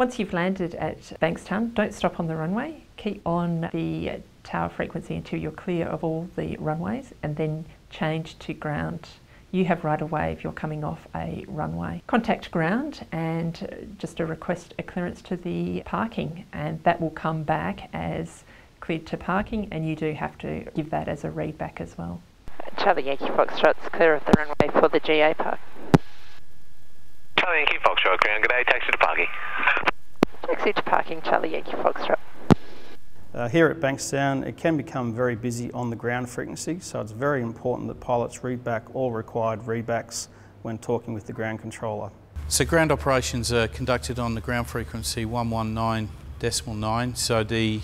Once you've landed at Bankstown, don't stop on the runway. Keep on the tower frequency until you're clear of all the runways and then change to ground. You have right of way if you're coming off a runway. Contact ground and just a request a clearance to the parking and that will come back as cleared to parking and you do have to give that as a readback as well. Charlie Yankee Foxtrot's clear of the runway for the GA park. Charlie Yankee Foxtrot, ground, good day, taxi to parking. Taxi parking, Charlie Yankee Foxtrot. Uh, here at Bankstown, it can become very busy on the ground frequency, so it's very important that pilots read back all required readbacks when talking with the ground controller. So ground operations are conducted on the ground frequency 119.9, so the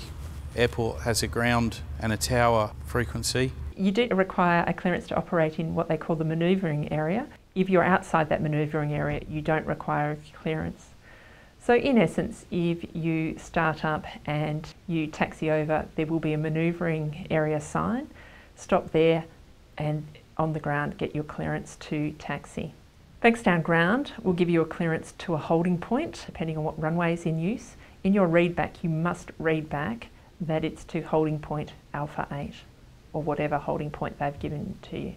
airport has a ground and a tower frequency. You do require a clearance to operate in what they call the manoeuvring area. If you're outside that manoeuvring area, you don't require a clearance. So in essence, if you start up and you taxi over, there will be a manoeuvring area sign. Stop there and on the ground get your clearance to taxi. Bankstown ground will give you a clearance to a holding point, depending on what runway is in use. In your readback, you must read back that it's to holding point alpha 8 or whatever holding point they've given to you.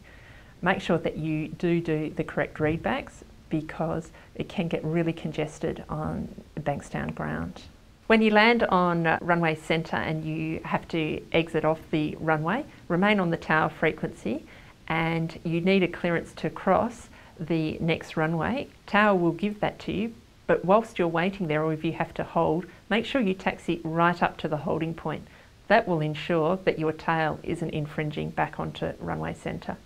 Make sure that you do do the correct readbacks because it can get really congested on Bankstown ground. When you land on uh, runway centre and you have to exit off the runway, remain on the tower frequency and you need a clearance to cross the next runway. Tower will give that to you, but whilst you're waiting there or if you have to hold, make sure you taxi right up to the holding point. That will ensure that your tail isn't infringing back onto runway centre.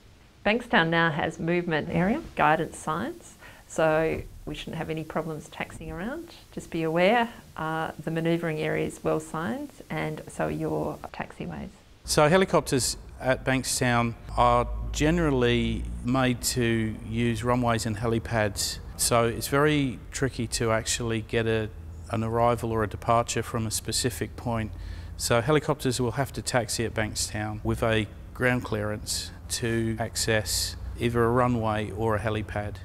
Bankstown now has movement area, guidance signs, so we shouldn't have any problems taxiing around. Just be aware uh, the manoeuvring area is well signed and so are your taxiways. So helicopters at Bankstown are generally made to use runways and helipads. So it's very tricky to actually get a, an arrival or a departure from a specific point. So helicopters will have to taxi at Bankstown with a ground clearance to access either a runway or a helipad.